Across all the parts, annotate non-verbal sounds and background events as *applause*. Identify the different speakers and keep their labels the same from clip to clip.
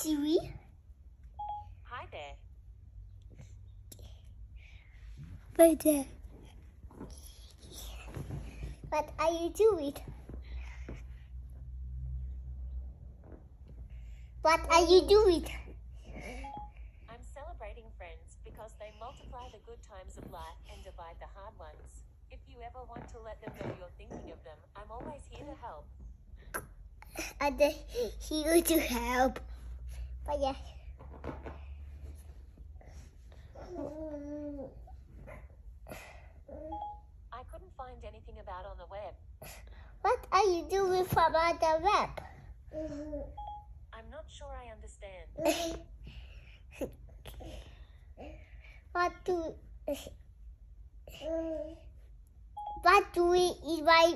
Speaker 1: Siri.
Speaker 2: Hi there.
Speaker 1: Right there. What are you doing? What are you doing?
Speaker 2: I'm celebrating friends because they multiply the good times of life and divide the hard ones. If you ever want to let them know you're thinking of them, I'm always here to help.
Speaker 1: And then *laughs* here to help. But yeah.
Speaker 2: I couldn't find anything about on the web.
Speaker 1: What are you doing from on the web?
Speaker 2: I'm not sure I understand. *laughs*
Speaker 1: What do What do we eat my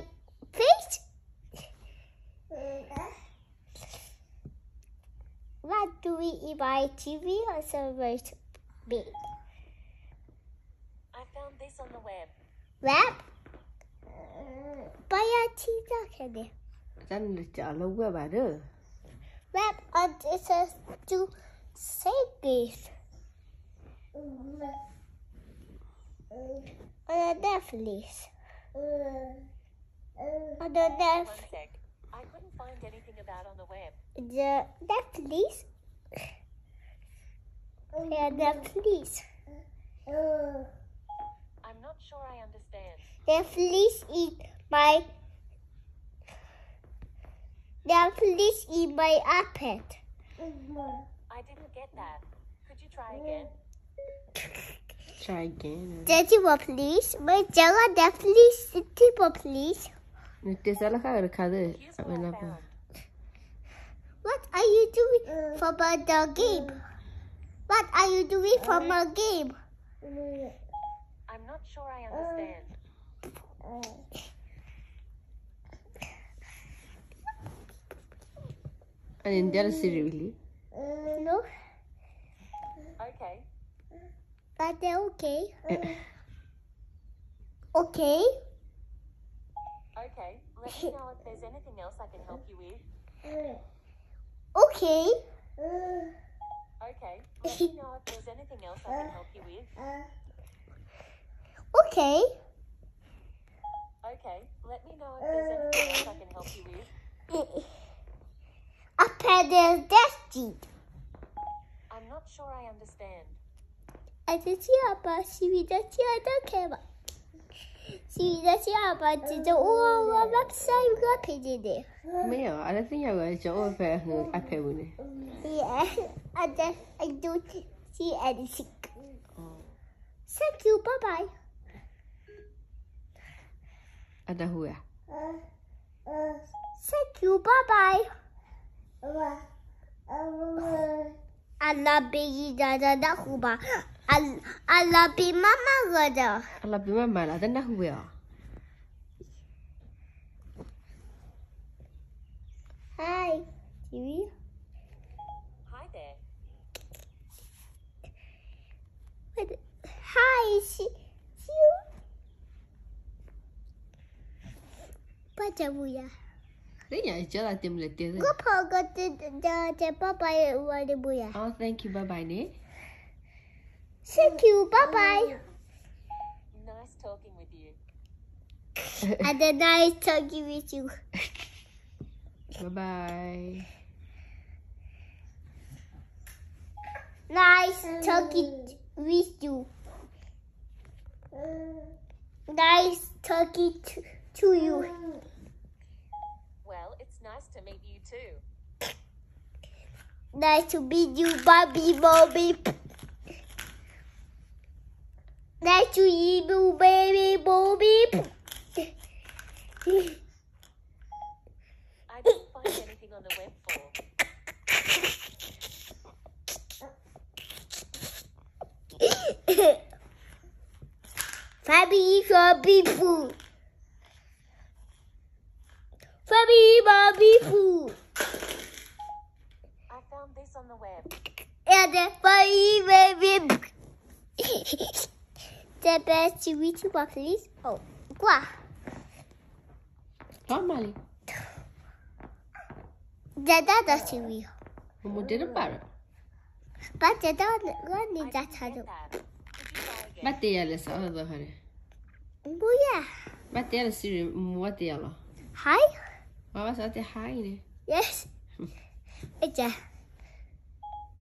Speaker 1: face? What do we eat my TV or celebrate me?
Speaker 2: I found this on the web.
Speaker 1: Web? Bây chi ra kìa nè.
Speaker 3: Chăn được chở lâu quá bà đó.
Speaker 1: Web on it says to say this. On the Netflix. On the
Speaker 2: One
Speaker 1: Netflix.
Speaker 2: Sec. I couldn't find anything about on the web.
Speaker 1: the Netflix. Yeah, Netflix.
Speaker 2: I'm not sure I understand.
Speaker 1: Netflix eat my Netflix is my iPad.
Speaker 2: I didn't get that. Could you try again?
Speaker 3: Try again.
Speaker 1: Daddy, what please? My Jella Netflix tipo please.
Speaker 3: Nanti salah kah ada kata?
Speaker 2: Here's what I
Speaker 3: apa apa.
Speaker 2: found.
Speaker 1: What are you doing for my the game? What are you doing for my game?
Speaker 2: I'm not sure I understand.
Speaker 3: And dia ada Siri really.
Speaker 1: No,
Speaker 2: Okay.
Speaker 1: but they're okay. Okay.
Speaker 2: Okay. Let me know if there's anything else I can help you with.
Speaker 1: Okay.
Speaker 2: Okay. Let me know if there's anything else I can help you with.
Speaker 1: Okay.
Speaker 2: Okay. Let me know if there's anything else I can help you with.
Speaker 1: iPad is dusty.
Speaker 2: I'm not sure I understand.
Speaker 1: I just hear about Siri that I don't care about. Siri that about the oh website got paid in there.
Speaker 3: 没有，ada tinggal gua jauh apa apa ni.
Speaker 1: Yeah, and then I don't *laughs* see anything. Thank you. Bye bye.
Speaker 3: Ada hua.
Speaker 1: Thank you. Bye bye. Allah be da da da huba. Allah be mama gada.
Speaker 3: Kalau bima malah ada nak hua.
Speaker 1: Hi. Siri.
Speaker 2: Hi there.
Speaker 1: Wait. Hi. See you. Baca buya.
Speaker 3: Dia je lah tim letih tu.
Speaker 1: Go pogo the the the papa wale buya.
Speaker 3: Oh, thank you. Bye bye ni.
Speaker 1: Thank you. Bye bye.
Speaker 2: Nice talking with you. *laughs*
Speaker 1: and then nice talking with you.
Speaker 3: Bye bye.
Speaker 1: Nice talking with you. Nice talking to, to you.
Speaker 2: Well, it's nice to meet you too.
Speaker 1: Nice to meet you, Bobby Bobby. Nice to meet you, oh, baby Bobby.
Speaker 2: I find anything on the web for.
Speaker 1: Fabi Bobby Boo. Fabi Bobby Boo.
Speaker 2: I found this on the web.
Speaker 1: And the Fabi Baby the best you eat please? Oh,
Speaker 3: gua.
Speaker 1: Tamale. Dada
Speaker 3: da siwi. Mo dida bara. Ba dada
Speaker 1: gani da
Speaker 3: tado. Vad det gäller så då hörru. Boja. Vad det gäller
Speaker 1: syr the
Speaker 3: det Hi. Hej. was that the hej?
Speaker 1: Yes. Eh, it's a.